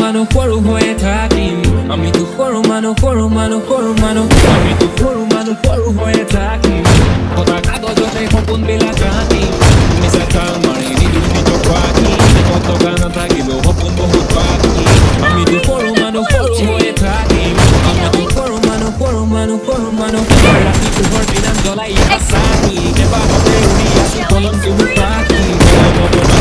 মানুহ সৰু হৈয়ে থাকিম আমিতো সৰু মানুহ সৰু মানুহ সৰু মানুহ আমিতো সৰু মানুহ সৰু হৈয়ে থাকিম কটা কাগজতে সপোনবিলাক আঁকিম মিছা চাল মাৰি নিদিওঁ নিজৰ পাখি টকা নাথাকিলেও সপোন বহুত বাকী আমিতো সৰু মানুহ সৰু হৈয়ে থাকিম আমিতো সৰু মানুহ সৰু মানুহ সৰু মানুহ ৰাতি পোহৰ দিনাত জ্বলাই এটা চাকি কেইবাহঁতে উৰি আছো কলম চুবু পাখি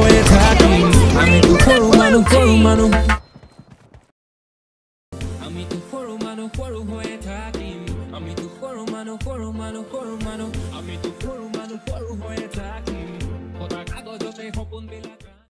মানুহ সৰু হৈয়ে থাকিম আমিতো সৰু মানুহ সৰু মানুহ আমিতো সৰু মানুহ সৰু হৈয়ে থাকিম আমিতো সৰু মানুহ সৰু মানুহ সৰু মানুহ আমিতো সৰু মানুহ সৰু হৈয়ে থাকিম কটা কাগজতে সপোনবিলাক